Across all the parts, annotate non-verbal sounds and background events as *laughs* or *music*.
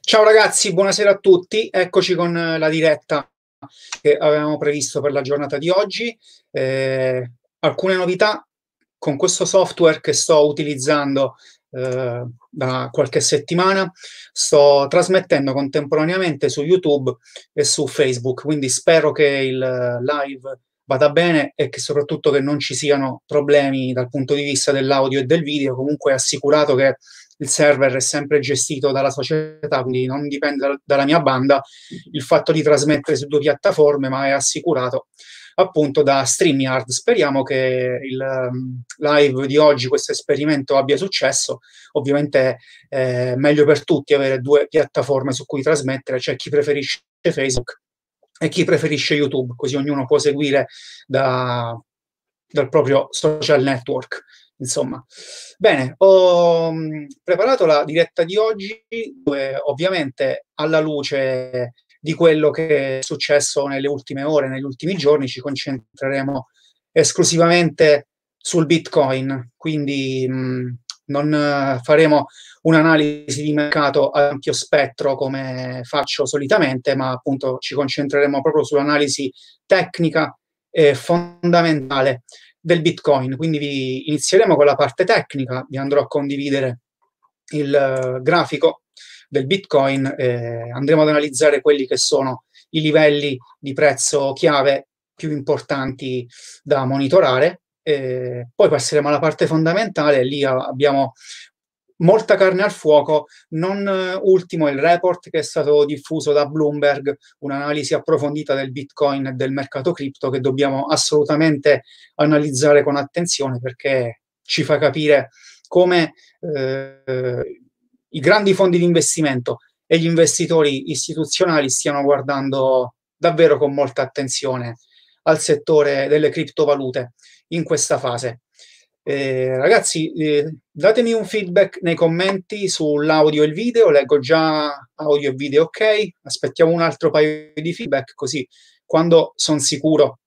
Ciao ragazzi, buonasera a tutti. Eccoci con la diretta che avevamo previsto per la giornata di oggi. Eh, alcune novità con questo software che sto utilizzando eh, da qualche settimana. Sto trasmettendo contemporaneamente su YouTube e su Facebook, quindi spero che il live vada bene e che soprattutto che non ci siano problemi dal punto di vista dell'audio e del video. Comunque è assicurato che il server è sempre gestito dalla società, quindi non dipende da, dalla mia banda il fatto di trasmettere su due piattaforme, ma è assicurato appunto da StreamYard. Speriamo che il um, live di oggi, questo esperimento abbia successo. Ovviamente è meglio per tutti avere due piattaforme su cui trasmettere, c'è chi preferisce Facebook e chi preferisce YouTube, così ognuno può seguire da, dal proprio social network. Insomma, bene, ho preparato la diretta di oggi, dove ovviamente alla luce di quello che è successo nelle ultime ore, negli ultimi giorni, ci concentreremo esclusivamente sul Bitcoin, quindi mh, mm, non faremo un'analisi di mercato a ampio spettro come faccio solitamente, ma appunto ci concentreremo proprio sull'analisi tecnica e fondamentale del Bitcoin. Quindi vi inizieremo con la parte tecnica, vi andrò a condividere il uh, grafico del Bitcoin, eh, andremo ad analizzare quelli che sono i livelli di prezzo chiave più importanti da monitorare. Eh, poi passeremo alla parte fondamentale, lì abbiamo molta carne al fuoco, non ultimo il report che è stato diffuso da Bloomberg, un'analisi approfondita del Bitcoin e del mercato cripto che dobbiamo assolutamente analizzare con attenzione perché ci fa capire come eh, i grandi fondi di investimento e gli investitori istituzionali stiano guardando davvero con molta attenzione al settore delle criptovalute in questa fase. Eh, ragazzi, eh, datemi un feedback nei commenti sull'audio e il video, leggo già audio e video ok, aspettiamo un altro paio di feedback così quando sono sicuro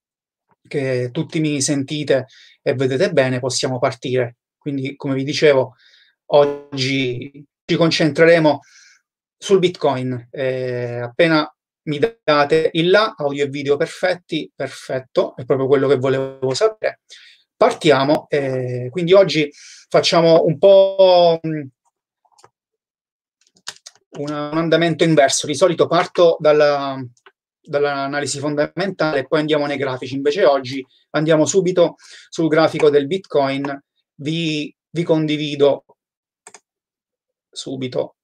che tutti mi sentite e vedete bene possiamo partire. Quindi come vi dicevo, oggi ci concentreremo sul Bitcoin. Eh, appena mi date il là, audio e video perfetti, perfetto, è proprio quello che volevo sapere partiamo. Eh, quindi oggi facciamo un po' mm, un, andamento inverso. Di solito parto dalla, dall'analisi fondamentale e poi andiamo nei grafici. Invece oggi andiamo subito sul grafico del Bitcoin. Vi, vi condivido subito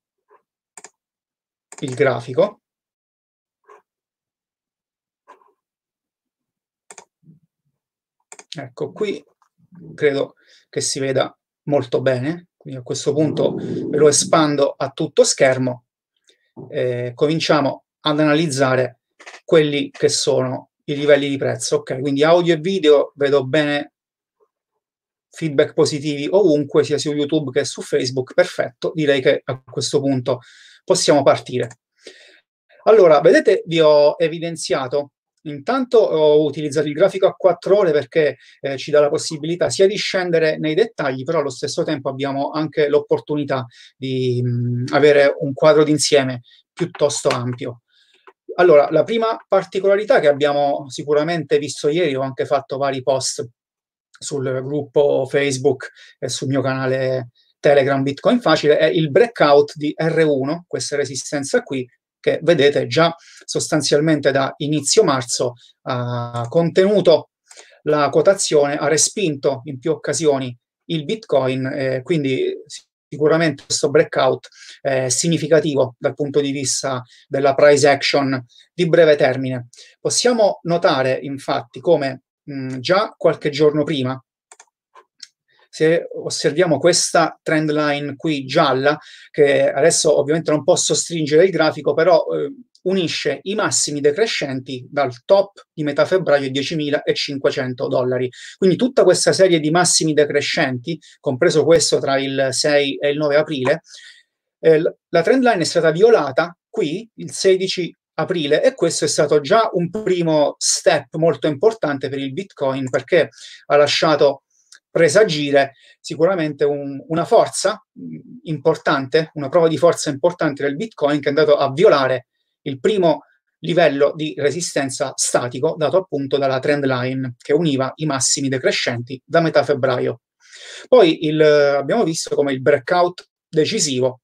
il grafico. Ecco, qui credo che si veda molto bene, quindi a questo punto ve lo espando a tutto schermo. Eh, cominciamo ad analizzare quelli che sono i livelli di prezzo. Ok, quindi audio e video vedo bene feedback positivi ovunque, sia su YouTube che su Facebook, perfetto, direi che a questo punto possiamo partire. Allora, vedete, vi ho evidenziato Intanto ho utilizzato il grafico a quattro ore perché eh, ci dà la possibilità sia di scendere nei dettagli, però allo stesso tempo abbiamo anche l'opportunità di mh, avere un quadro d'insieme piuttosto ampio. Allora, la prima particolarità che abbiamo sicuramente visto ieri, ho anche fatto vari post sul gruppo Facebook e sul mio canale Telegram Bitcoin Facile, è il breakout di R1, questa resistenza qui, che vedete già sostanzialmente da inizio marzo ha contenuto la quotazione, ha respinto in più occasioni il Bitcoin, eh, quindi sicuramente questo breakout è significativo dal punto di vista della price action di breve termine. Possiamo notare infatti come mh, già qualche giorno prima se osserviamo questa trend line qui gialla, che adesso ovviamente non posso stringere il grafico, però eh, unisce i massimi decrescenti dal top di metà febbraio 10.500 dollari. Quindi tutta questa serie di massimi decrescenti, compreso questo tra il 6 e il 9 aprile, eh, la trend line è stata violata qui il 16 aprile e questo è stato già un primo step molto importante per il Bitcoin perché ha lasciato presagire sicuramente un, una forza importante, una prova di forza importante del Bitcoin che è andato a violare il primo livello di resistenza statico dato appunto dalla trend line che univa i massimi decrescenti da metà febbraio. Poi il, abbiamo visto come il breakout decisivo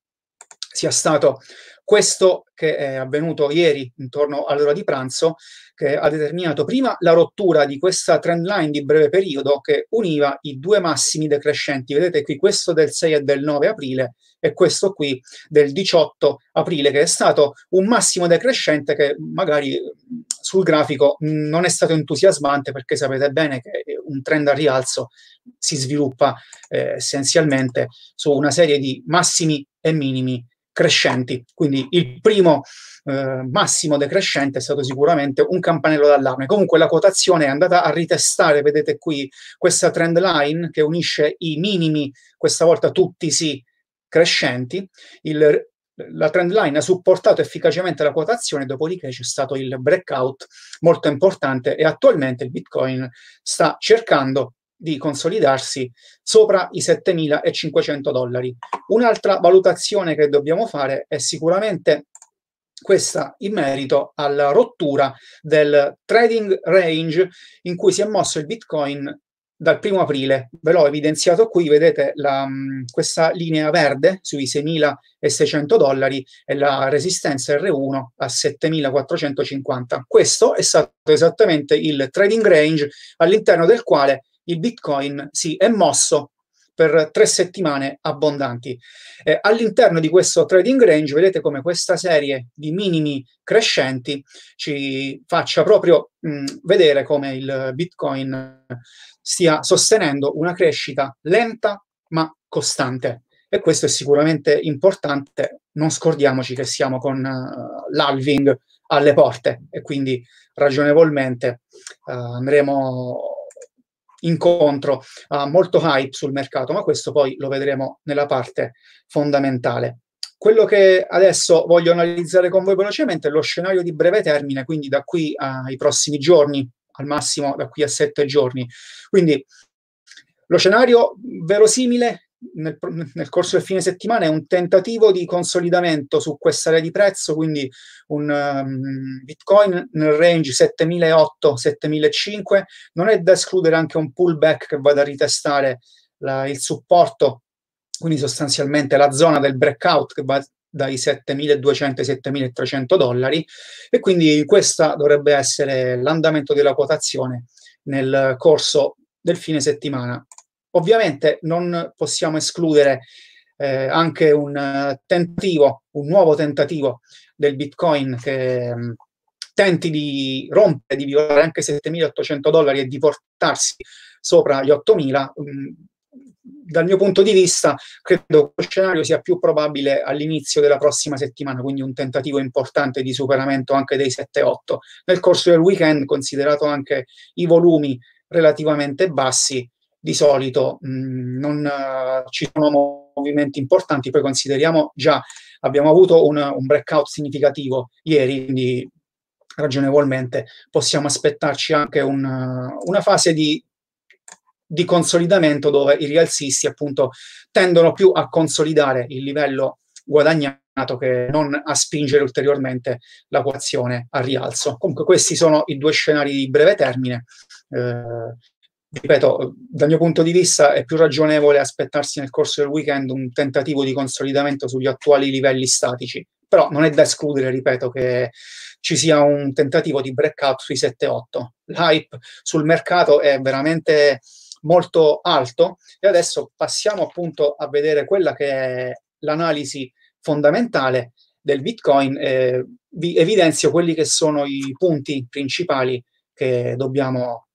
sia stato questo che è avvenuto ieri intorno all'ora di pranzo, che ha determinato prima la rottura di questa trend line di breve periodo che univa i due massimi decrescenti. Vedete qui questo del 6 e del 9 aprile e questo qui del 18 aprile, che è stato un massimo decrescente che magari sul grafico non è stato entusiasmante perché sapete bene che un trend a rialzo si sviluppa eh, essenzialmente su una serie di massimi e minimi crescenti. Quindi il primo eh, massimo decrescente è stato sicuramente un campanello d'allarme. Comunque la quotazione è andata a ritestare, vedete qui, questa trend line che unisce i minimi, questa volta tutti sì, crescenti. Il, la trend line ha supportato efficacemente la quotazione, dopodiché c'è stato il breakout molto importante e attualmente il Bitcoin sta cercando di consolidarsi sopra i 7.500 dollari. Un'altra valutazione che dobbiamo fare è sicuramente questa in merito alla rottura del trading range in cui si è mosso il Bitcoin dal primo aprile. Ve l'ho evidenziato qui, vedete la, questa linea verde sui 6.600 dollari e la resistenza R1 a 7.450. Questo è stato esattamente il trading range all'interno del quale il Bitcoin si è mosso per tre settimane abbondanti. Eh, all'interno di questo trading range vedete come questa serie di minimi crescenti ci faccia proprio mh, vedere come il Bitcoin stia sostenendo una crescita lenta ma costante. E questo è sicuramente importante. Non scordiamoci che siamo con uh, l'halving alle porte e quindi ragionevolmente uh, andremo incontro a molto hype sul mercato, ma questo poi lo vedremo nella parte fondamentale. Quello che adesso voglio analizzare con voi velocemente è lo scenario di breve termine, quindi da qui ai prossimi giorni, al massimo da qui a sette giorni. Quindi lo scenario verosimile nel, nel, corso del fine settimana è un tentativo di consolidamento su questa area di prezzo, quindi un um, Bitcoin nel range 7.800-7.500. Non è da escludere anche un pullback che vada a ritestare la, il supporto, quindi sostanzialmente la zona del breakout che va dai 7.200 ai 7.300 dollari e quindi questo dovrebbe essere l'andamento della quotazione nel corso del fine settimana Ovviamente non possiamo escludere eh, anche un uh, tentativo, un nuovo tentativo del Bitcoin che mh, mm, tenti di rompere, di violare anche 7.800 dollari e di portarsi sopra gli 8.000. Mh, mm, dal mio punto di vista, credo che lo scenario sia più probabile all'inizio della prossima settimana, quindi un tentativo importante di superamento anche dei 7-8. Nel corso del weekend, considerato anche i volumi relativamente bassi, di solito mh, mm, non uh, ci sono movimenti importanti, poi consideriamo già abbiamo avuto un, un breakout significativo ieri, quindi ragionevolmente possiamo aspettarci anche un, una fase di, di, consolidamento dove i rialzisti appunto tendono più a consolidare il livello guadagnato che non a spingere ulteriormente la quotazione a rialzo. Comunque questi sono i due scenari di breve termine. Eh, ripeto, dal mio punto di vista è più ragionevole aspettarsi nel corso del weekend un tentativo di consolidamento sugli attuali livelli statici, però non è da escludere, ripeto, che ci sia un tentativo di breakout sui 7-8. L'hype sul mercato è veramente molto alto e adesso passiamo appunto a vedere quella che è l'analisi fondamentale del Bitcoin. Eh, vi evidenzio quelli che sono i punti principali che dobbiamo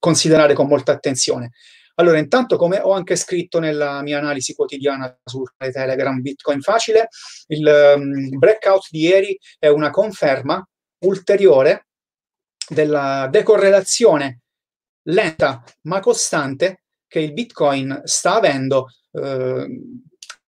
considerare con molta attenzione. Allora, intanto, come ho anche scritto nella mia analisi quotidiana sul Telegram Bitcoin Facile, il um, breakout di ieri è una conferma ulteriore della decorrelazione lenta ma costante che il Bitcoin sta avendo eh,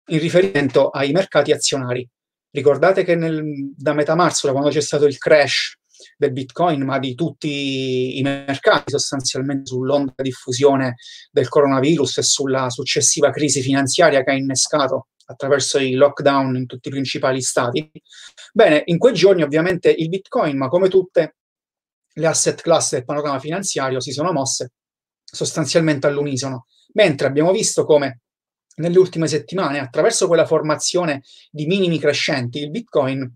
in riferimento ai mercati azionari. Ricordate che nel, da metà marzo, da quando c'è stato il crash del Bitcoin, ma di tutti i mercati sostanzialmente sull'onda di diffusione del coronavirus e sulla successiva crisi finanziaria che ha innescato attraverso i lockdown in tutti i principali stati. Bene, in quei giorni ovviamente il Bitcoin, ma come tutte le asset class del panorama finanziario, si sono mosse sostanzialmente all'unisono, mentre abbiamo visto come nelle ultime settimane, attraverso quella formazione di minimi crescenti, il Bitcoin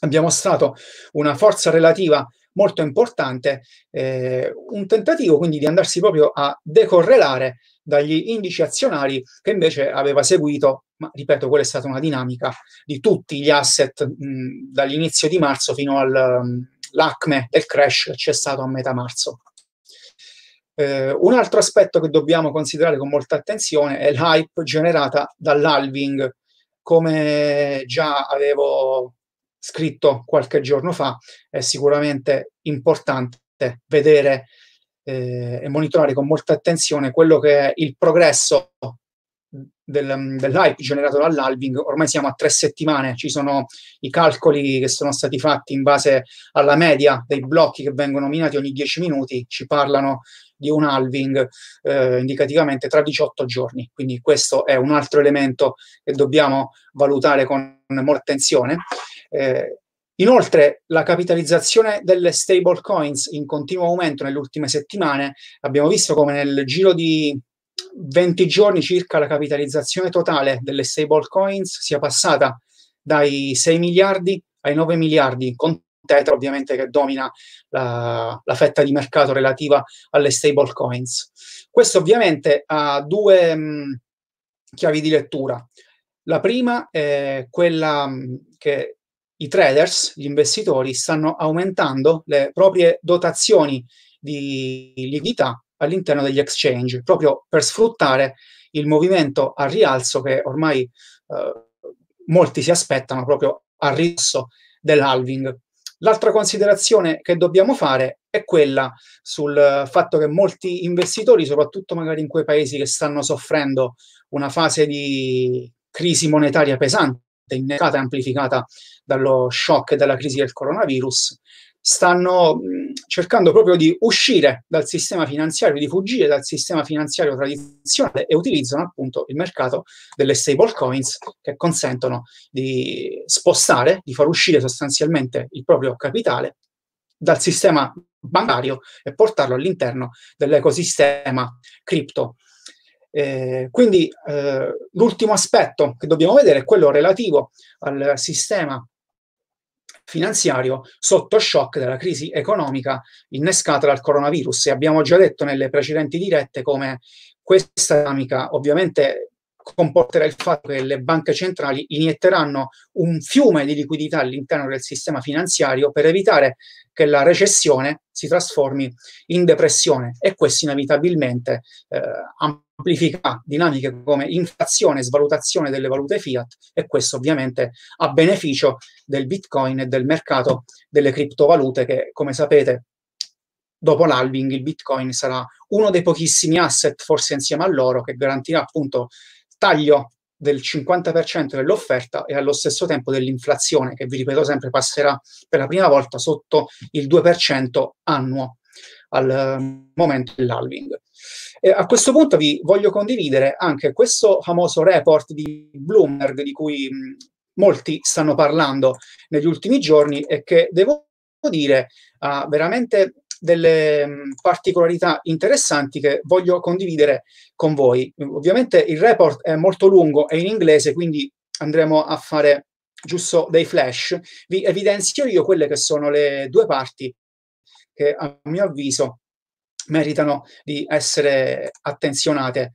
abbia mostrato una forza relativa molto importante, eh, un tentativo quindi di andarsi proprio a decorrelare dagli indici azionari che invece aveva seguito, ma ripeto, quella è stata una dinamica di tutti gli asset mh, dall'inizio di marzo fino all'acme um, del crash che c'è stato a metà marzo. Eh, un altro aspetto che dobbiamo considerare con molta attenzione è l'hype generata dall'halving. Come già avevo scritto qualche giorno fa, è sicuramente importante vedere eh, e monitorare con molta attenzione quello che è il progresso del, dell'hype generato dall'halving. Ormai siamo a tre settimane, ci sono i calcoli che sono stati fatti in base alla media dei blocchi che vengono minati ogni 10 minuti, ci parlano di un halving eh, indicativamente tra 18 giorni. Quindi questo è un altro elemento che dobbiamo valutare con molta attenzione. Eh, Inoltre, la capitalizzazione delle stable coins in continuo aumento nelle ultime settimane, abbiamo visto come nel giro di 20 giorni circa la capitalizzazione totale delle stable coins sia passata dai 6 miliardi ai 9 miliardi, con Tether ovviamente che domina la, la, fetta di mercato relativa alle stable coins. Questo ovviamente ha due mh, chiavi di lettura. La prima è quella mh, che i traders, gli investitori, stanno aumentando le proprie dotazioni di liquidità all'interno degli exchange, proprio per sfruttare il movimento a rialzo che ormai eh, molti si aspettano proprio a rialzo dell'halving. L'altra considerazione che dobbiamo fare è quella sul fatto che molti investitori, soprattutto magari in quei paesi che stanno soffrendo una fase di crisi monetaria pesante, innescata e amplificata dallo shock dalla crisi del coronavirus, stanno cercando proprio di uscire dal sistema finanziario, di fuggire dal sistema finanziario tradizionale e utilizzano appunto il mercato delle stable coins che consentono di spostare, di far uscire sostanzialmente il proprio capitale dal sistema bancario e portarlo all'interno dell'ecosistema cripto. Eh, quindi eh, l'ultimo aspetto che dobbiamo vedere è quello relativo al sistema finanziario sotto shock della crisi economica innescata dal coronavirus. E abbiamo già detto nelle precedenti dirette come questa dinamica ovviamente comporterà il fatto che le banche centrali inietteranno un fiume di liquidità all'interno del sistema finanziario per evitare che la recessione si trasformi in depressione e questo inevitabilmente eh, amplifica dinamiche come inflazione e svalutazione delle valute fiat e questo ovviamente a beneficio del bitcoin e del mercato delle criptovalute che come sapete dopo l'halving il bitcoin sarà uno dei pochissimi asset forse insieme a loro che garantirà appunto taglio del 50% dell'offerta e allo stesso tempo dell'inflazione che vi ripeto sempre passerà per la prima volta sotto il 2% annuo al eh, momento dell'halving. E a questo punto vi voglio condividere anche questo famoso report di Bloomberg di cui mh, molti stanno parlando negli ultimi giorni e che devo dire ha veramente delle mh, particolarità interessanti che voglio condividere con voi. Ovviamente il report è molto lungo, è in inglese, quindi andremo a fare giusto dei flash. Vi evidenzio io quelle che sono le due parti che a mio avviso meritano di essere attenzionate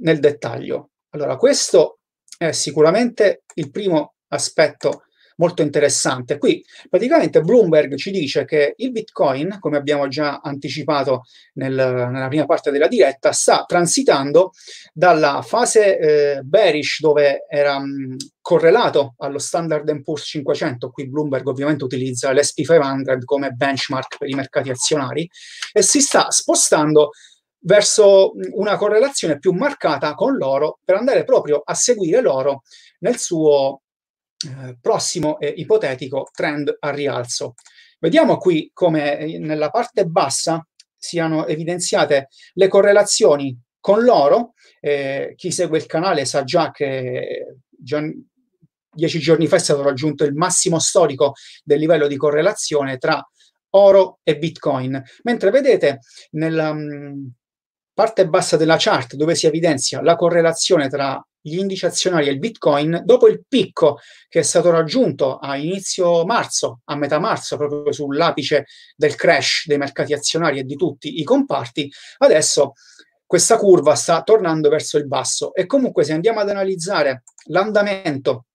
nel dettaglio. Allora, questo è sicuramente il primo aspetto molto interessante. Qui praticamente Bloomberg ci dice che il Bitcoin, come abbiamo già anticipato nel, nella prima parte della diretta, sta transitando dalla fase eh, bearish dove era mh, correlato allo Standard Poor's 500, qui Bloomberg ovviamente utilizza l'SP500 come benchmark per i mercati azionari, e si sta spostando verso una correlazione più marcata con l'oro per andare proprio a seguire l'oro nel suo eh, prossimo e ipotetico trend a rialzo. Vediamo qui come eh, nella parte bassa siano evidenziate le correlazioni con l'oro. Eh, chi segue il canale sa già che già dieci giorni fa è stato raggiunto il massimo storico del livello di correlazione tra oro e bitcoin, mentre vedete nella mm, parte bassa della chart dove si evidenzia la correlazione tra gli indici azionari e il Bitcoin, dopo il picco che è stato raggiunto a inizio marzo, a metà marzo, proprio sull'apice del crash dei mercati azionari e di tutti i comparti, adesso questa curva sta tornando verso il basso. E comunque se andiamo ad analizzare l'andamento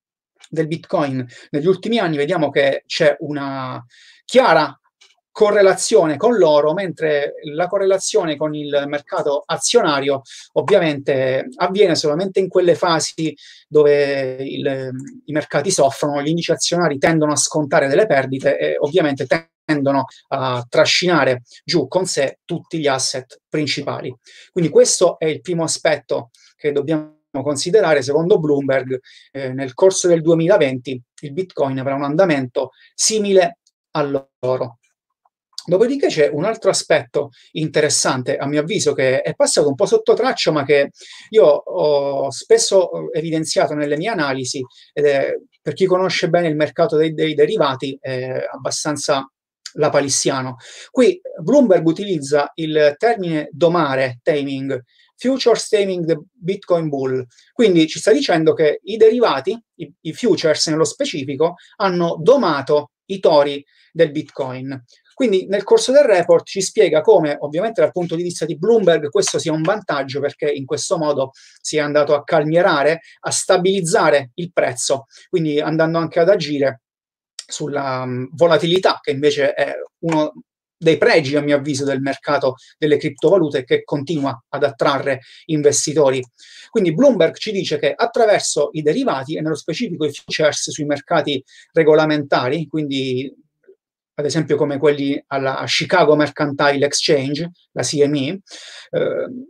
del Bitcoin negli ultimi anni, vediamo che c'è una chiara correlazione con l'oro, mentre la correlazione con il mercato azionario ovviamente avviene solamente in quelle fasi dove il, i mercati soffrono, gli indici azionari tendono a scontare delle perdite e ovviamente tendono a trascinare giù con sé tutti gli asset principali. Quindi questo è il primo aspetto che dobbiamo considerare, secondo Bloomberg, eh, nel corso del 2020 il Bitcoin avrà un andamento simile all'oro. Dopodiché c'è un altro aspetto interessante, a mio avviso, che è passato un po' sotto traccia, ma che io ho spesso evidenziato nelle mie analisi, ed è, per chi conosce bene il mercato dei, dei derivati, è abbastanza lapalissiano. Qui Bloomberg utilizza il termine domare, taming, futures taming the Bitcoin bull. Quindi ci sta dicendo che i derivati, i, i futures nello specifico, hanno domato i tori del Bitcoin. Quindi nel corso del report ci spiega come, ovviamente dal punto di vista di Bloomberg, questo sia un vantaggio perché in questo modo si è andato a calmierare, a stabilizzare il prezzo, quindi andando anche ad agire sulla um, volatilità, che invece è uno dei pregi, a mio avviso, del mercato delle criptovalute che continua ad attrarre investitori. Quindi Bloomberg ci dice che attraverso i derivati e nello specifico i futures sui mercati regolamentari, quindi ad esempio come quelli alla Chicago Mercantile Exchange, la CME, eh,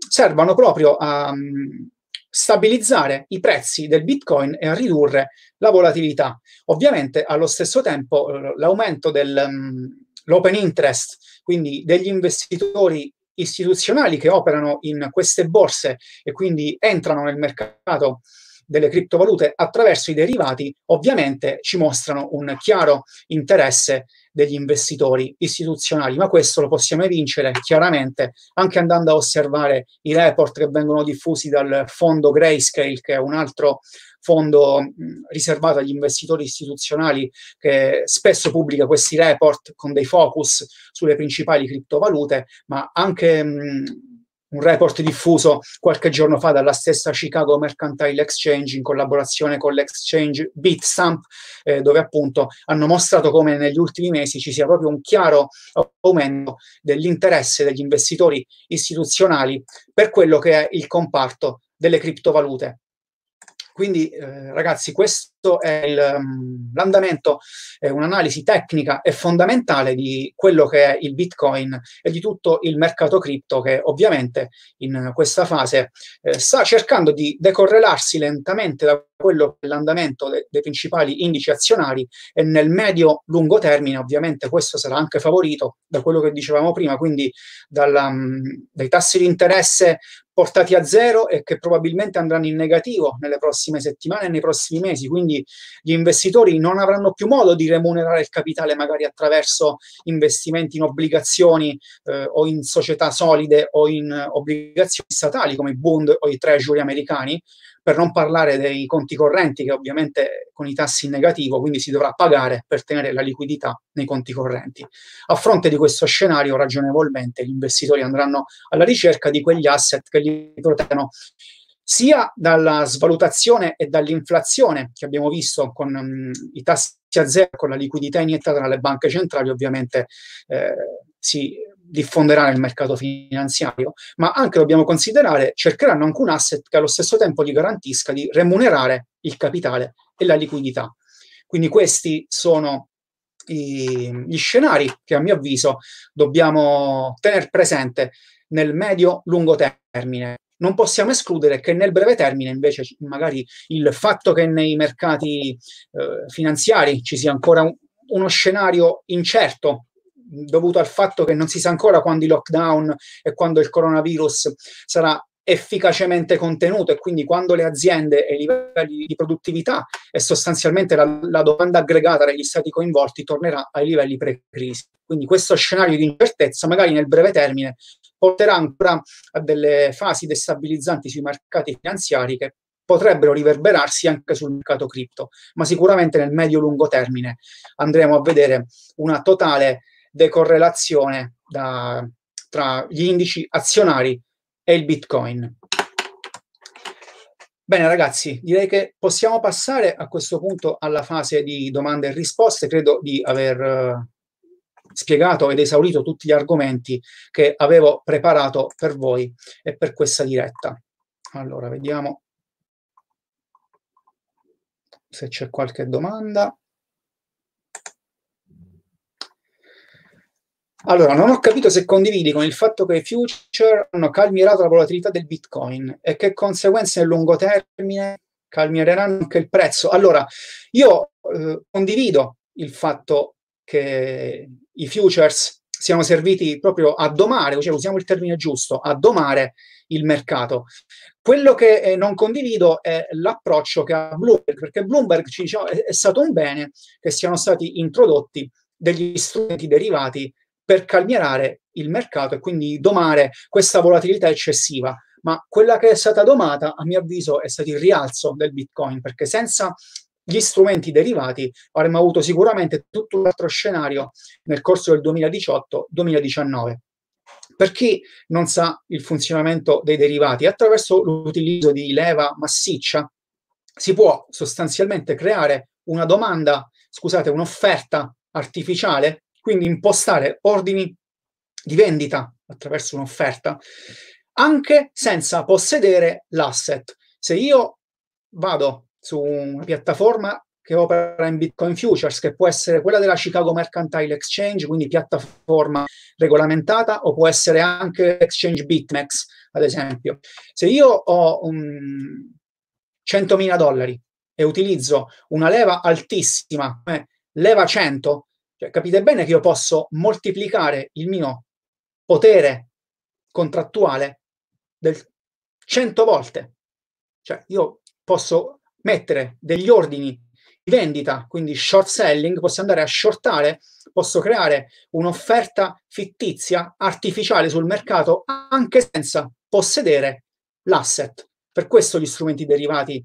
servono proprio a um, stabilizzare i prezzi del Bitcoin e a ridurre la volatilità. Ovviamente allo stesso tempo eh, l'aumento dell'open um, interest, quindi degli investitori istituzionali che operano in queste borse e quindi entrano nel mercato delle criptovalute attraverso i derivati, ovviamente ci mostrano un chiaro interesse degli investitori istituzionali, ma questo lo possiamo evincere chiaramente anche andando a osservare i report che vengono diffusi dal fondo Grayscale, che è un altro fondo mh, riservato agli investitori istituzionali che spesso pubblica questi report con dei focus sulle principali criptovalute, ma anche mh, un report diffuso qualche giorno fa dalla stessa Chicago Mercantile Exchange in collaborazione con l'exchange Bitstamp, eh, dove appunto hanno mostrato come negli ultimi mesi ci sia proprio un chiaro aumento dell'interesse degli investitori istituzionali per quello che è il comparto delle criptovalute. Quindi eh, ragazzi, questo è il, um, l'andamento, è un'analisi tecnica e fondamentale di quello che è il Bitcoin e di tutto il mercato cripto che ovviamente in questa fase eh, sta cercando di decorrelarsi lentamente da quello che è l'andamento de- dei principali indici azionari e nel medio-lungo termine ovviamente questo sarà anche favorito da quello che dicevamo prima, quindi dalla, um, dai tassi di interesse portati a zero e che probabilmente andranno in negativo nelle prossime settimane e nei prossimi mesi. Quindi gli investitori non avranno più modo di remunerare il capitale magari attraverso investimenti in obbligazioni eh, o in società solide o in obbligazioni statali come i bond o i treasury americani, per non parlare dei conti correnti che ovviamente con i tassi in negativo, quindi si dovrà pagare per tenere la liquidità nei conti correnti. A fronte di questo scenario, ragionevolmente, gli investitori andranno alla ricerca di quegli asset che li proteggono sia dalla svalutazione e dall'inflazione che abbiamo visto con um, i tassi a zero, con la liquidità iniettata dalle banche centrali, ovviamente eh, si diffonderà nel mercato finanziario, ma anche dobbiamo considerare, cercheranno anche un asset che allo stesso tempo gli garantisca di remunerare il capitale e la liquidità. Quindi questi sono i, gli scenari che a mio avviso dobbiamo tenere presente nel medio-lungo termine. Non possiamo escludere che nel breve termine invece magari il fatto che nei mercati eh, finanziari ci sia ancora un, uno scenario incerto dovuto al fatto che non si sa ancora quando i lockdown e quando il coronavirus sarà efficacemente contenuto e quindi quando le aziende e i livelli di produttività e sostanzialmente la, la domanda aggregata dagli stati coinvolti tornerà ai livelli pre-crisi. Quindi questo scenario di incertezza magari nel breve termine porterà ancora a delle fasi destabilizzanti sui mercati finanziari che potrebbero riverberarsi anche sul mercato cripto, ma sicuramente nel medio-lungo termine andremo a vedere una totale decorrelazione da, tra gli indici azionari e il Bitcoin. Bene ragazzi, direi che possiamo passare a questo punto alla fase di domande e risposte. Credo di aver uh, spiegato ed esaurito tutti gli argomenti che avevo preparato per voi e per questa diretta. Allora, vediamo se c'è qualche domanda. Allora, non ho capito se condividi con il fatto che i future hanno calmierato la volatilità del Bitcoin e che conseguenze nel lungo termine calmiereranno anche il prezzo. Allora, io eh, condivido il fatto che i futures siano serviti proprio a domare, cioè usiamo il termine giusto, a domare il mercato. Quello che eh, non condivido è l'approccio che ha Bloomberg, perché Bloomberg ci dice oh, è, è stato un bene che siano stati introdotti degli strumenti derivati per calmierare il mercato e quindi domare questa volatilità eccessiva. Ma quella che è stata domata, a mio avviso, è stato il rialzo del Bitcoin, perché senza gli strumenti derivati avremmo avuto sicuramente tutto un altro scenario nel corso del 2018-2019. Per chi non sa il funzionamento dei derivati, attraverso l'utilizzo di leva massiccia si può sostanzialmente creare una domanda, scusate, un'offerta artificiale quindi impostare ordini di vendita attraverso un'offerta, anche senza possedere l'asset. Se io vado su una piattaforma che opera in Bitcoin Futures, che può essere quella della Chicago Mercantile Exchange, quindi piattaforma regolamentata, o può essere anche Exchange BitMEX, ad esempio. Se io ho um, 100.000 dollari e utilizzo una leva altissima, eh, leva 100, cioè, capite bene che io posso moltiplicare il mio potere contrattuale del 100 volte. Cioè, io posso mettere degli ordini di vendita, quindi short selling, posso andare a shortare, posso creare un'offerta fittizia, artificiale sul mercato, anche senza possedere l'asset. Per questo gli strumenti derivati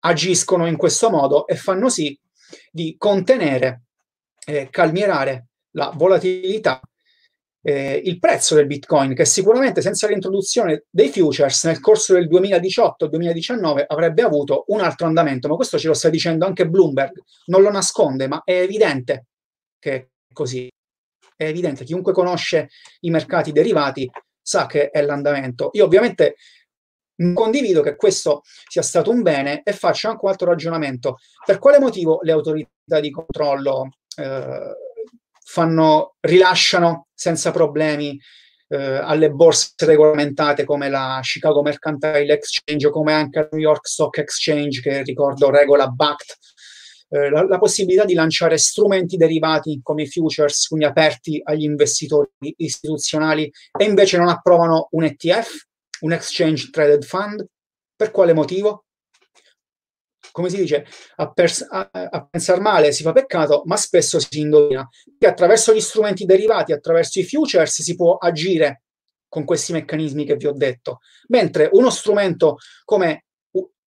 agiscono in questo modo e fanno sì di contenere eh, calmierare la volatilità, eh, il prezzo del Bitcoin, che sicuramente senza l'introduzione dei futures nel corso del 2018-2019 avrebbe avuto un altro andamento, ma questo ce lo sta dicendo anche Bloomberg, non lo nasconde, ma è evidente che è così. È evidente, chiunque conosce i mercati derivati sa che è l'andamento. Io ovviamente condivido che questo sia stato un bene e faccio anche un altro ragionamento. Per quale motivo le autorità di controllo eh, fanno, rilasciano senza problemi eh, alle borse regolamentate come la Chicago Mercantile Exchange o come anche la New York Stock Exchange che ricordo regola BACT eh, la, la, possibilità di lanciare strumenti derivati come i futures, quindi aperti agli investitori istituzionali e invece non approvano un ETF, un Exchange Traded Fund. Per quale motivo? Come si dice, a, pers- a, a pensare male si fa peccato, ma spesso si indovina. Che attraverso gli strumenti derivati, attraverso i futures, si può agire con questi meccanismi che vi ho detto. Mentre uno strumento come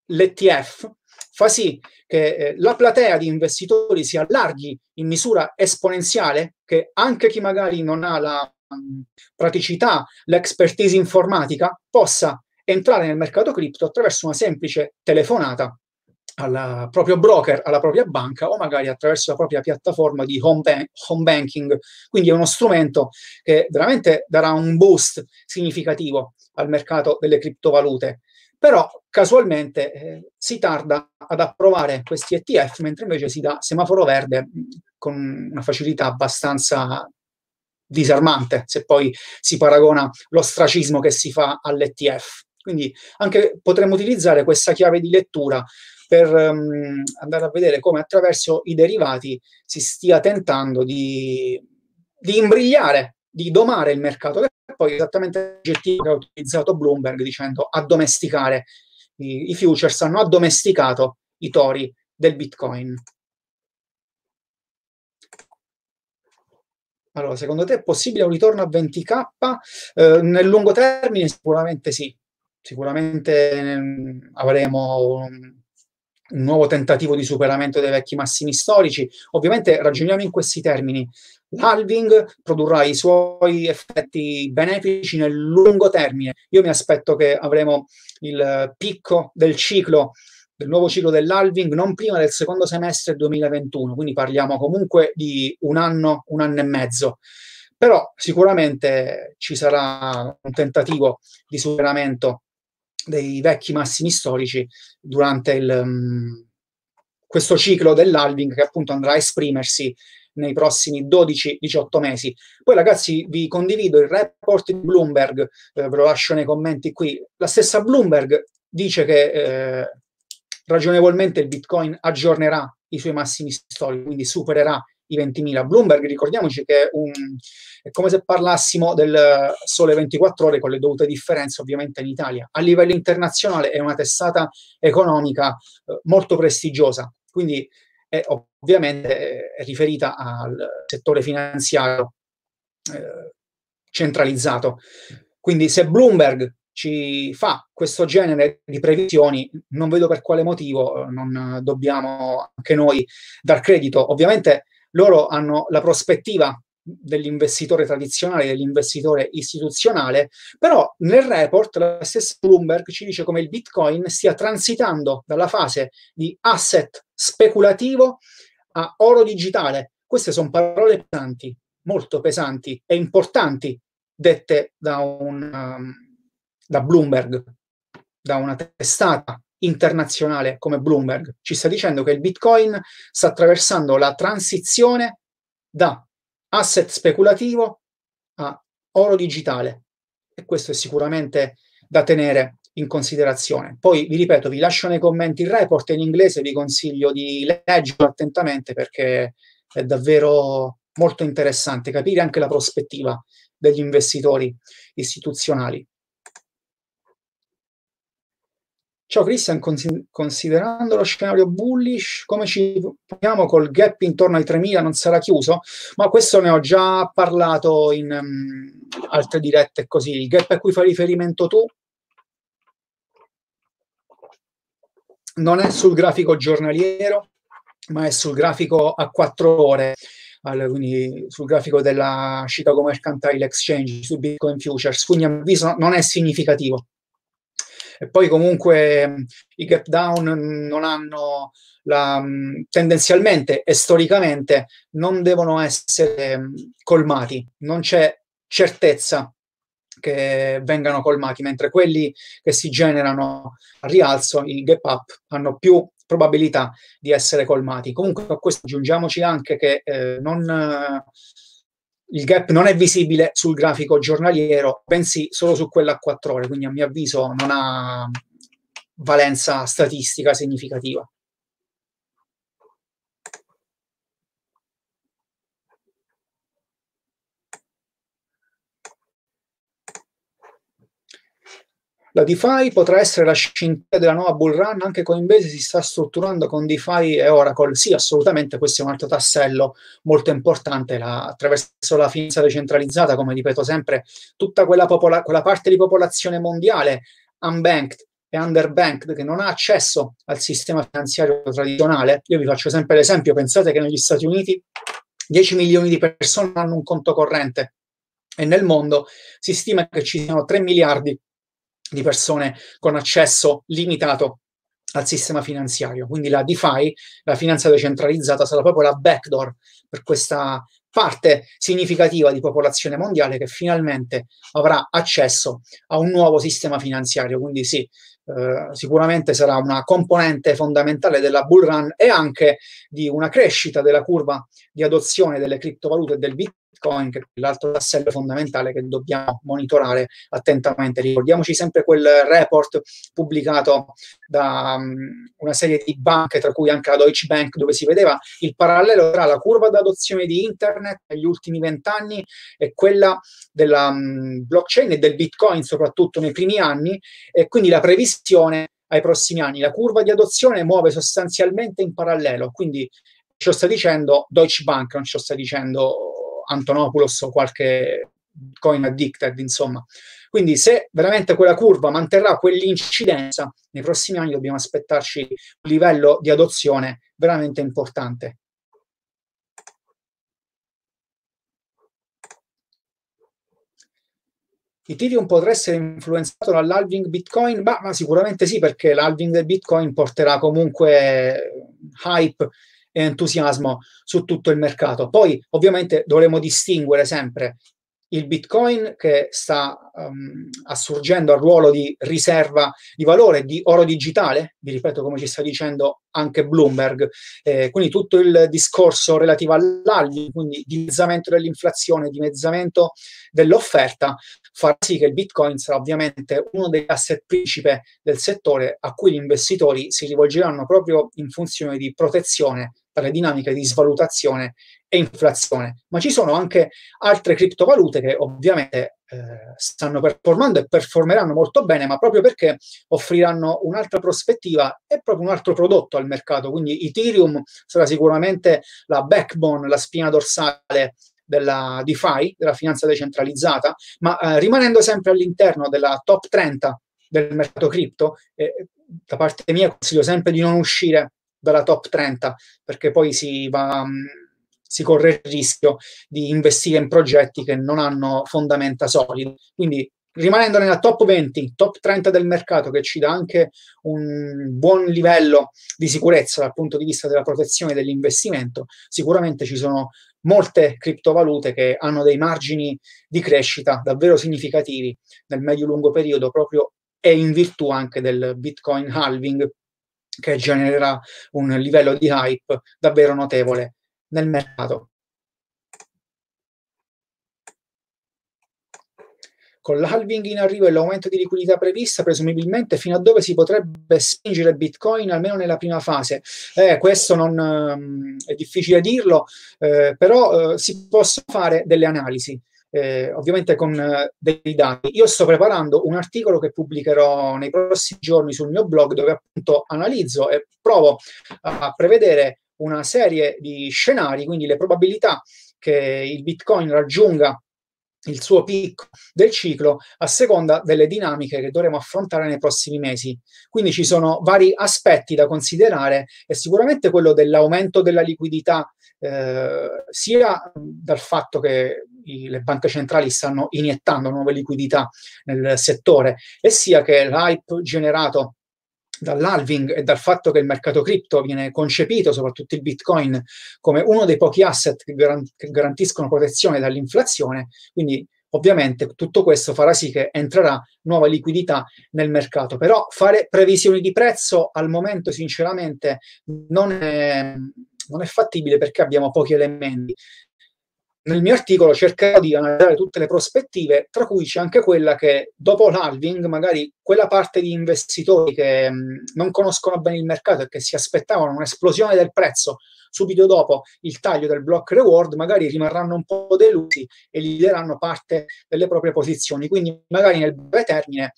l'ETF fa sì che eh, la platea di investitori si allarghi in misura esponenziale, che anche chi magari non ha la um, praticità, l'expertise informatica, possa entrare nel mercato cripto attraverso una semplice telefonata al proprio broker, alla propria banca o magari attraverso la propria piattaforma di home, ban- home, banking. Quindi è uno strumento che veramente darà un boost significativo al mercato delle criptovalute. Però casualmente eh, si tarda ad approvare questi ETF, mentre invece si dà semaforo verde con una facilità abbastanza disarmante, se poi si paragona l'ostracismo che si fa all'ETF. Quindi anche potremmo utilizzare questa chiave di lettura per um, andare a vedere come attraverso i derivati si stia tentando di, di imbrigliare, di domare il mercato, che è poi esattamente l'aggettivo che ha utilizzato Bloomberg dicendo addomesticare. I, i futures hanno addomesticato i tori del Bitcoin. Allora, secondo te è possibile un ritorno a 20k? Eh, nel lungo termine sicuramente sì, sicuramente ehm, avremo un, nuovo tentativo di superamento dei vecchi massimi storici. Ovviamente ragioniamo in questi termini. L'halving produrrà i suoi effetti benefici nel lungo termine. Io mi aspetto che avremo il picco del ciclo del nuovo ciclo dell'halving non prima del secondo semestre 2021, quindi parliamo comunque di un anno, un anno e mezzo. Però sicuramente ci sarà un tentativo di superamento dei vecchi massimi storici durante il, um, questo ciclo dell'halving che appunto andrà a esprimersi nei prossimi 12-18 mesi. Poi ragazzi vi condivido il report di Bloomberg, eh, ve lo lascio nei commenti qui. La stessa Bloomberg dice che eh, ragionevolmente il Bitcoin aggiornerà i suoi massimi storici, quindi supererà i 20.000. Bloomberg, ricordiamoci che è, un, è, come se parlassimo del sole 24 ore con le dovute differenze ovviamente in Italia. A livello internazionale è una testata economica eh, molto prestigiosa, quindi è ovviamente è riferita al settore finanziario eh, centralizzato. Quindi se Bloomberg ci fa questo genere di previsioni, non vedo per quale motivo eh, non dobbiamo anche noi dar credito. Ovviamente loro hanno la prospettiva dell'investitore tradizionale, dell'investitore istituzionale, però nel report la stessa Bloomberg ci dice come il Bitcoin stia transitando dalla fase di asset speculativo a oro digitale. Queste sono parole pesanti, molto pesanti e importanti, dette da un um, da Bloomberg, da una testata internazionale come Bloomberg, ci sta dicendo che il Bitcoin sta attraversando la transizione da asset speculativo a oro digitale e questo è sicuramente da tenere in considerazione. Poi vi ripeto, vi lascio nei commenti il report in inglese, vi consiglio di leggerlo attentamente perché è davvero molto interessante capire anche la prospettiva degli investitori istituzionali. Ciao Christian, considerando lo scenario bullish, come ci poniamo col gap intorno ai 3000 non sarà chiuso? Ma questo ne ho già parlato in um, altre dirette così. Il gap a cui fai riferimento tu non è sul grafico giornaliero, ma è sul grafico a 4 ore, quindi sul grafico della Chicago Mercantile Exchange, su Bitcoin Futures, quindi a mio avviso non è significativo e poi comunque i gap down non hanno la, tendenzialmente e storicamente non devono essere colmati, non c'è certezza che vengano colmati, mentre quelli che si generano a rialzo, i gap up, hanno più probabilità di essere colmati. Comunque a questo aggiungiamoci anche che eh, non, il gap non è visibile sul grafico giornaliero, bensì solo su quella a 4 ore, quindi a mio avviso non ha valenza statistica significativa. La DeFi potrà essere la scintilla della nuova bull run, anche Coinbase si sta strutturando con DeFi e Oracle. Sì, assolutamente, questo è un altro tassello molto importante. La, attraverso la finanza decentralizzata, come ripeto sempre, tutta quella, popola- quella parte di popolazione mondiale unbanked e underbanked che non ha accesso al sistema finanziario tradizionale. Io vi faccio sempre l'esempio, pensate che negli Stati Uniti 10 milioni di persone hanno un conto corrente e nel mondo si stima che ci siano 3 miliardi di persone con accesso limitato al sistema finanziario. Quindi la DeFi, la finanza decentralizzata, sarà proprio la backdoor per questa parte significativa di popolazione mondiale che finalmente avrà accesso a un nuovo sistema finanziario. Quindi sì, eh, sicuramente sarà una componente fondamentale della bull run e anche di una crescita della curva di adozione delle criptovalute e del Bitcoin Bitcoin, che è l'altro tassello fondamentale che dobbiamo monitorare attentamente. Ricordiamoci sempre quel report pubblicato da um, una serie di banche, tra cui anche la Deutsche Bank, dove si vedeva il parallelo tra la curva d'adozione di Internet negli ultimi vent'anni e quella della um, blockchain e del Bitcoin, soprattutto nei primi anni, e quindi la previsione ai prossimi anni. La curva di adozione muove sostanzialmente in parallelo, quindi ce lo sta dicendo Deutsche Bank, non ce lo sta dicendo Antonopoulos o qualche coin addicted, insomma. Quindi se veramente quella curva manterrà quell'incidenza, nei prossimi anni dobbiamo aspettarci un livello di adozione veramente importante. Ethereum potrà essere influenzato dall'halving Bitcoin? Bah, ma sicuramente sì, perché l'halving del Bitcoin porterà comunque hype e entusiasmo su tutto il mercato. Poi, ovviamente, dovremo distinguere sempre il Bitcoin che sta um, assurgendo al ruolo di riserva di valore di oro digitale, vi ripeto come ci sta dicendo anche Bloomberg, eh, quindi tutto il discorso relativo all'albi, quindi dimezzamento dell'inflazione, dimezzamento dell'offerta, farà sì che il Bitcoin sarà ovviamente uno degli asset principe del settore a cui gli investitori si rivolgeranno proprio in funzione di protezione dalle dinamiche di svalutazione e inflazione. Ma ci sono anche altre criptovalute che ovviamente eh, stanno performando e performeranno molto bene, ma proprio perché offriranno un'altra prospettiva e proprio un altro prodotto al mercato. Quindi Ethereum sarà sicuramente la backbone, la spina dorsale della DeFi, della finanza decentralizzata, ma eh, rimanendo sempre all'interno della top 30 del mercato cripto, eh, da parte mia consiglio sempre di non uscire dalla top 30 perché poi si va... Mh, si corre il rischio di investire in progetti che non hanno fondamenta solide. Quindi rimanendo nella top 20, top 30 del mercato, che ci dà anche un buon livello di sicurezza dal punto di vista della protezione dell'investimento, sicuramente ci sono molte criptovalute che hanno dei margini di crescita davvero significativi nel medio-lungo periodo, proprio e in virtù anche del Bitcoin halving che genererà un livello di hype davvero notevole nel mercato. Con l'halving in arrivo e l'aumento di liquidità prevista, presumibilmente fino a dove si potrebbe spingere Bitcoin, almeno nella prima fase? Eh, questo non, eh, è difficile dirlo, eh, però eh, si possono fare delle analisi. Eh, ovviamente con eh, dei dati. Io sto preparando un articolo che pubblicherò nei prossimi giorni sul mio blog dove appunto analizzo e provo a prevedere una serie di scenari, quindi le probabilità che il Bitcoin raggiunga il suo picco del ciclo a seconda delle dinamiche che dovremo affrontare nei prossimi mesi. Quindi ci sono vari aspetti da considerare e sicuramente quello dell'aumento della liquidità eh, sia dal fatto che i, le banche centrali stanno iniettando nuove liquidità nel settore e sia che l'hype generato dall'halving e dal fatto che il mercato cripto viene concepito, soprattutto il bitcoin, come uno dei pochi asset che, garant- che garantiscono protezione dall'inflazione, quindi ovviamente tutto questo farà sì che entrerà nuova liquidità nel mercato. Però fare previsioni di prezzo al momento sinceramente non è, non è fattibile perché abbiamo pochi elementi nel mio articolo cercherò di analizzare tutte le prospettive, tra cui c'è anche quella che dopo l'halving, magari quella parte di investitori che mh, non conoscono bene il mercato e che si aspettavano un'esplosione del prezzo subito dopo il taglio del block reward, magari rimarranno un po' delusi e gli daranno parte delle proprie posizioni. Quindi magari nel breve termine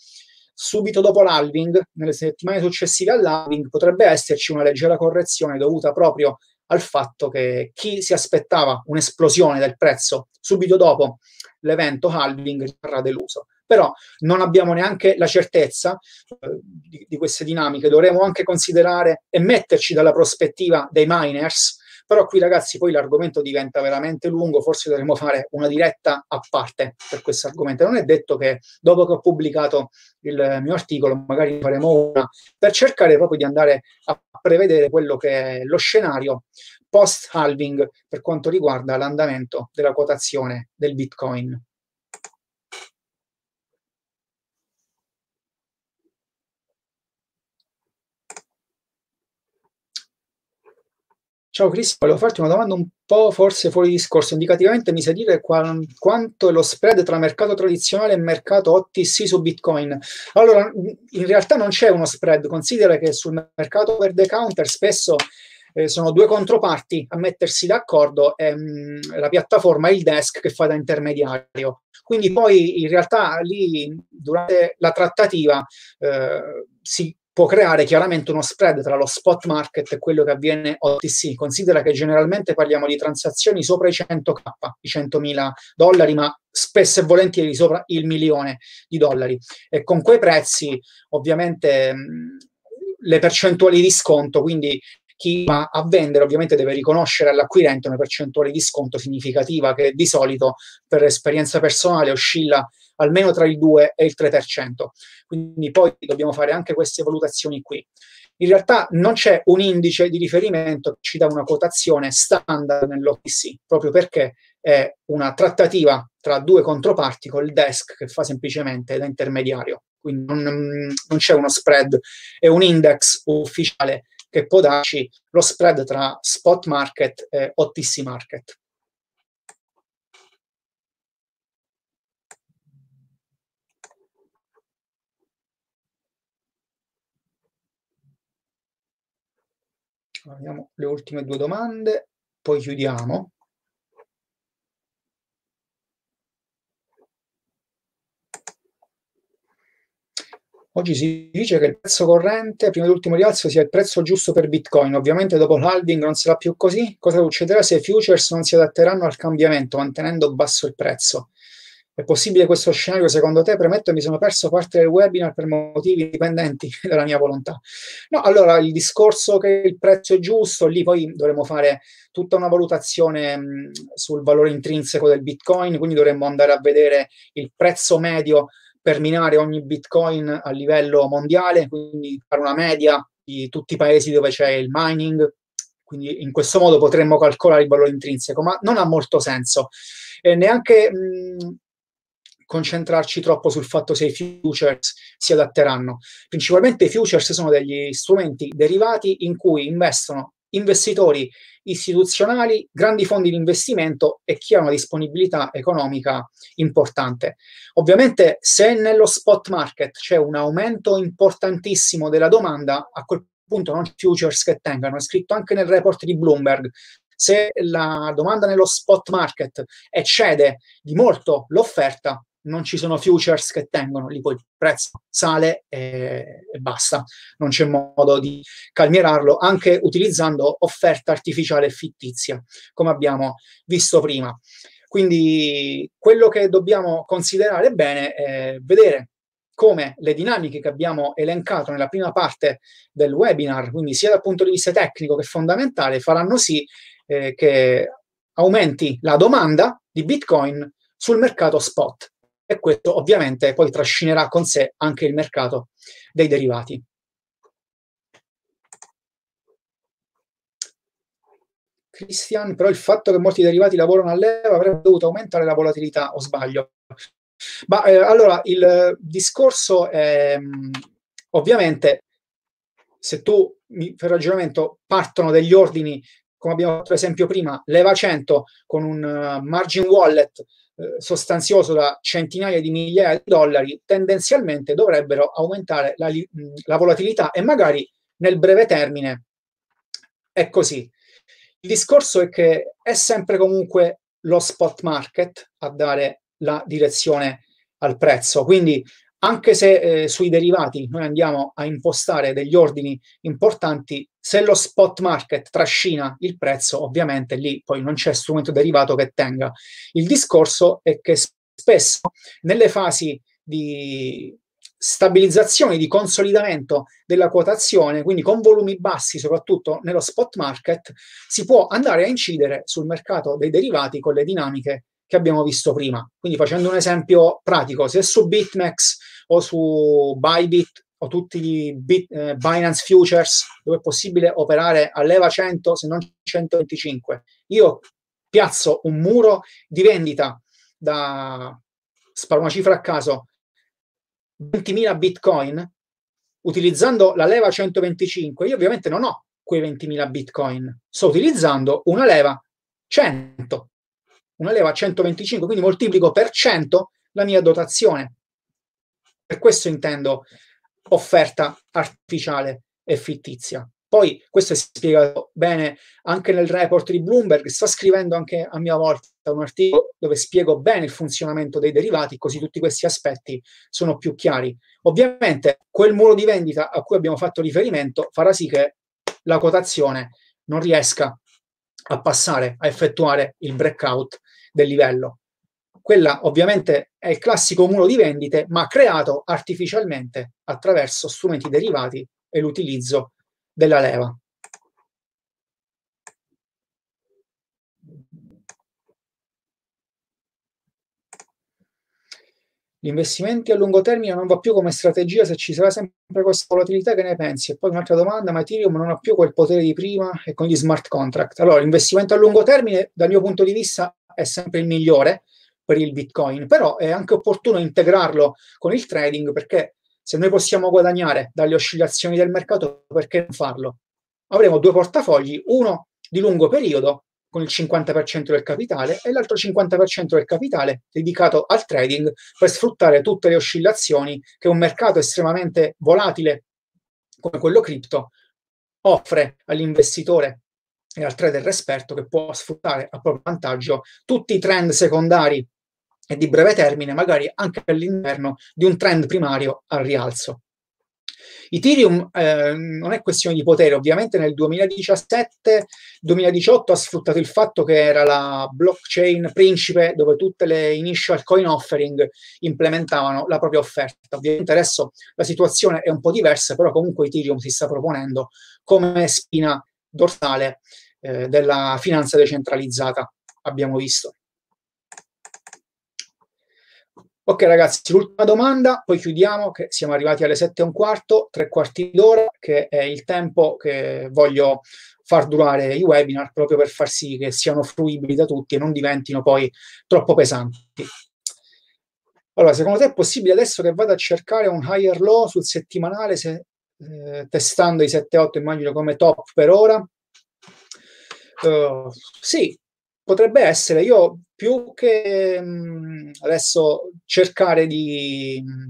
subito dopo l'halving, nelle settimane successive all'halving, potrebbe esserci una leggera correzione dovuta proprio al fatto che chi si aspettava un'esplosione del prezzo subito dopo l'evento halving rimarrà deluso. Però non abbiamo neanche la certezza eh, di, di queste dinamiche, dovremo anche considerare e metterci dalla prospettiva dei miners però qui ragazzi poi l'argomento diventa veramente lungo, forse dovremmo fare una diretta a parte per questo argomento. Non è detto che dopo che ho pubblicato il mio articolo magari faremo una per cercare proprio di andare a prevedere quello che è lo scenario post halving per quanto riguarda l'andamento della quotazione del Bitcoin. Ciao Cristian, volevo farti una domanda un po' forse fuori discorso. Indicativamente mi sai dire qua, quanto è lo spread tra mercato tradizionale e mercato OTC su Bitcoin? Allora, in realtà non c'è uno spread. Considera che sul mercato per the counter spesso eh, sono due controparti a mettersi d'accordo e mh, la piattaforma è il desk che fa da intermediario. Quindi poi in realtà lì durante la trattativa eh, si può creare chiaramente uno spread tra lo spot market e quello che avviene OTC. Considera che generalmente parliamo di transazioni sopra i 100k, i 100.000 dollari, ma spesso e volentieri sopra il milione di dollari. E con quei prezzi, ovviamente, mh, le percentuali di sconto, quindi chi va a vendere ovviamente deve riconoscere all'acquirente una percentuale di sconto significativa che di solito per esperienza personale oscilla almeno tra il 2 e il 3%. Quindi poi dobbiamo fare anche queste valutazioni qui. In realtà non c'è un indice di riferimento che ci dà una quotazione standard nell'OTC, proprio perché è una trattativa tra due controparti col desk che fa semplicemente da intermediario. Quindi non, non c'è uno spread, è un index ufficiale che può darci lo spread tra spot market e OTC market. Vediamo le ultime due domande, poi chiudiamo. Oggi si dice che il prezzo corrente, prima dell'ultimo rialzo, sia il prezzo giusto per Bitcoin. Ovviamente dopo l'halving non sarà più così. Cosa succederà se i futures non si adatteranno al cambiamento, mantenendo basso il prezzo? È possibile questo scenario secondo te? Premetto mi sono perso parte del webinar per motivi dipendenti *laughs* dalla mia volontà. No, allora il discorso che il prezzo è giusto, lì poi dovremo fare tutta una valutazione mh, sul valore intrinseco del Bitcoin, quindi dovremmo andare a vedere il prezzo medio per minare ogni bitcoin a livello mondiale, quindi fare una media di tutti i paesi dove c'è il mining, quindi in questo modo potremmo calcolare il valore intrinseco, ma non ha molto senso. E neanche mh, concentrarci troppo sul fatto se i futures si adatteranno. Principalmente i futures sono degli strumenti derivati in cui investono investitori istituzionali, grandi fondi di investimento e chi ha una disponibilità economica importante. Ovviamente se nello spot market c'è un aumento importantissimo della domanda, a quel punto non futures che tengano, è scritto anche nel report di Bloomberg, se la domanda nello spot market eccede di molto l'offerta, non ci sono futures che tengono, lì poi il prezzo sale e, e, basta, non c'è modo di calmierarlo, anche utilizzando offerta artificiale fittizia, come abbiamo visto prima. Quindi quello che dobbiamo considerare bene è vedere come le dinamiche che abbiamo elencato nella prima parte del webinar, quindi sia dal punto di vista tecnico che fondamentale, faranno sì eh, che aumenti la domanda di Bitcoin sul mercato spot e questo ovviamente poi trascinerà con sé anche il mercato dei derivati. Christian, però il fatto che molti derivati lavorano a leva avrebbe dovuto aumentare la volatilità, o sbaglio? Ma eh, allora il discorso è ovviamente se tu mi fai ragionamento partono degli ordini come abbiamo fatto esempio prima, leva 100 con un uh, margin wallet eh, sostanzioso da centinaia di migliaia di dollari, tendenzialmente dovrebbero aumentare la, la volatilità e magari nel breve termine è così. Il discorso è che è sempre comunque lo spot market a dare la direzione al prezzo, quindi anche se eh, sui derivati noi andiamo a impostare degli ordini importanti, se lo spot market trascina il prezzo, ovviamente lì poi non c'è strumento derivato che tenga. Il discorso è che spesso nelle fasi di stabilizzazione, di consolidamento della quotazione, quindi con volumi bassi, soprattutto nello spot market, si può andare a incidere sul mercato dei derivati con le dinamiche che abbiamo visto prima. Quindi facendo un esempio pratico, se su BitMEX o su Bybit o tutti i Bit, eh, Binance Futures dove è possibile operare a leva 100 se non 125, io piazzo un muro di vendita da, sparo una cifra a caso, 20.000 bitcoin utilizzando la leva 125, io ovviamente non ho quei 20.000 bitcoin, sto utilizzando una leva 100, una leva 125, quindi moltiplico per 100 la mia dotazione. Per questo intendo offerta artificiale e fittizia. Poi questo è spiegato bene anche nel report di Bloomberg, sto scrivendo anche a mia volta un articolo dove spiego bene il funzionamento dei derivati, così tutti questi aspetti sono più chiari. Ovviamente quel muro di vendita a cui abbiamo fatto riferimento farà sì che la quotazione non riesca a passare, a effettuare il breakout del livello. Quella ovviamente è il classico muro di vendite, ma creato artificialmente attraverso strumenti derivati e l'utilizzo della leva. Gli investimenti a lungo termine non va più come strategia se ci sarà sempre questa volatilità che ne pensi? E poi un'altra domanda, ma Ethereum non ha più quel potere di prima e con gli smart contract. Allora, l'investimento a lungo termine, dal mio punto di vista, è sempre il migliore per il Bitcoin, però è anche opportuno integrarlo con il trading perché se noi possiamo guadagnare dalle oscillazioni del mercato, perché non farlo? Avremo due portafogli, uno di lungo periodo con il 50% del capitale e l'altro 50% del capitale dedicato al trading per sfruttare tutte le oscillazioni che un mercato estremamente volatile come quello cripto offre all'investitore e al trader esperto che può sfruttare a proprio vantaggio tutti i trend secondari e di breve termine, magari anche all'interno di un trend primario al rialzo. Ethereum eh, non è questione di potere, ovviamente nel 2017-2018 ha sfruttato il fatto che era la blockchain principe dove tutte le initial coin offering implementavano la propria offerta. Ovviamente adesso la situazione è un po' diversa, però comunque Ethereum si sta proponendo come spina dorsale eh, della finanza decentralizzata, abbiamo visto. Ok ragazzi, l'ultima domanda, poi chiudiamo che siamo arrivati alle sette e un quarto, tre quarti d'ora, che è il tempo che voglio far durare i webinar proprio per far sì che siano fruibili da tutti e non diventino poi troppo pesanti. Allora, secondo te è possibile adesso che vada a cercare un higher low sul settimanale se, eh, testando i 7-8 immagino come top per ora? Uh, sì, potrebbe essere. Io più che mh, mm, adesso cercare di mh, mm,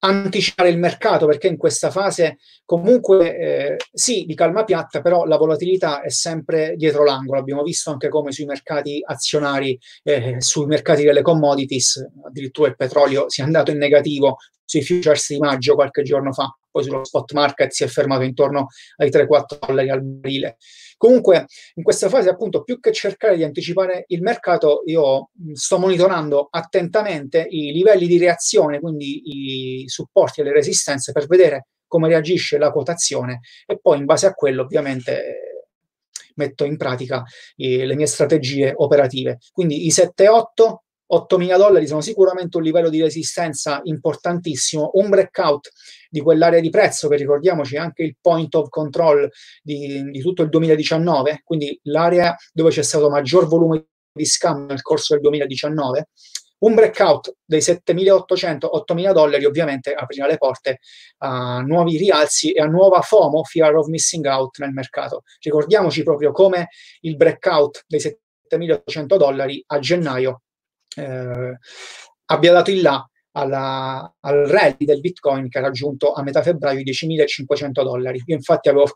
anticipare il mercato, perché in questa fase comunque eh, sì, di calma piatta, però la volatilità è sempre dietro l'angolo. Abbiamo visto anche come sui mercati azionari, eh, sui mercati delle commodities, addirittura il petrolio si è andato in negativo sui futures di maggio qualche giorno fa, poi sullo spot market si è fermato intorno ai 3-4 dollari al barile. Comunque, in questa fase, appunto, più che cercare di anticipare il mercato, io sto monitorando attentamente i livelli di reazione, quindi i supporti e le resistenze, per vedere come reagisce la quotazione e poi in base a quello, ovviamente, metto in pratica eh, le mie strategie operative. Quindi i 7-8 8.000 dollari sono sicuramente un livello di resistenza importantissimo, un breakout di quell'area di prezzo che ricordiamoci è anche il point of control di, di tutto il 2019, quindi l'area dove c'è stato maggior volume di scambio nel corso del 2019, un breakout dei 7.800-8.000 dollari ovviamente aprirà le porte a nuovi rialzi e a nuova FOMO, Fear of Missing Out, nel mercato. Ricordiamoci proprio come il breakout dei 7.800 dollari a gennaio eh, abbia dato il là alla, al rally del Bitcoin che ha raggiunto a metà febbraio i 10.500 dollari. Io infatti avevo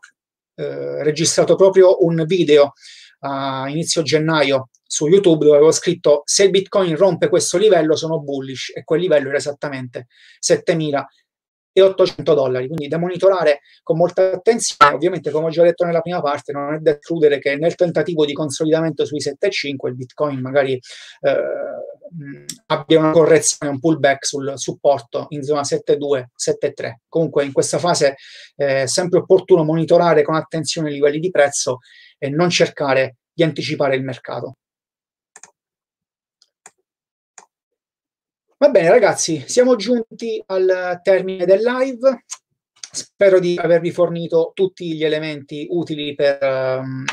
eh, registrato proprio un video a inizio gennaio su YouTube dove avevo scritto se il Bitcoin rompe questo livello sono bullish e quel livello era esattamente 7.000 e 800 dollari, quindi da monitorare con molta attenzione. Ovviamente, come ho già detto nella prima parte, non è da escludere che nel tentativo di consolidamento sui 7,5 il Bitcoin magari eh, abbia una correzione, un pullback sul supporto in zona 7,2, 7,3. Comunque in questa fase è sempre opportuno monitorare con attenzione i livelli di prezzo e non cercare di anticipare il mercato. Va bene ragazzi, siamo giunti al termine del live. Spero di avervi fornito tutti gli elementi utili per um,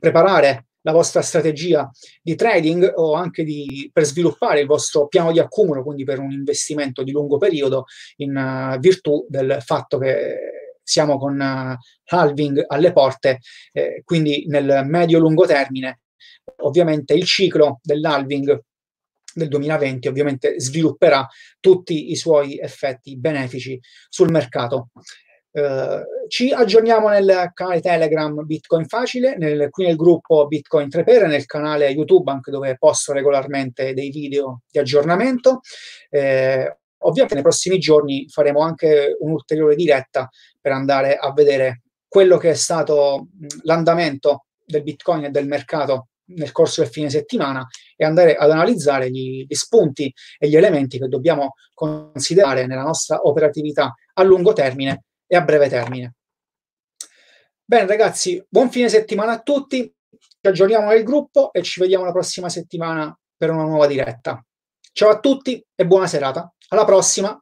preparare la vostra strategia di trading o anche di, per sviluppare il vostro piano di accumulo, quindi per un investimento di lungo periodo, in uh, virtù del fatto che siamo con uh, halving alle porte, eh, quindi nel medio-lungo termine ovviamente il ciclo dell'halving del 2020 ovviamente svilupperà tutti i suoi effetti benefici sul mercato. Uh, ci aggiorniamo nel canale Telegram Bitcoin Facile, nel, qui nel gruppo Bitcoin Trepere, nel canale YouTube anche dove posto regolarmente dei video di aggiornamento. Eh, ovviamente nei prossimi giorni faremo anche un'ulteriore diretta per andare a vedere quello che è stato l'andamento del Bitcoin e del mercato nel corso del fine settimana e andare ad analizzare gli, gli, spunti e gli elementi che dobbiamo considerare nella nostra operatività a lungo termine e a breve termine. Bene ragazzi, buon fine settimana a tutti, ci aggiorniamo nel gruppo e ci vediamo la prossima settimana per una nuova diretta. Ciao a tutti e buona serata, alla prossima!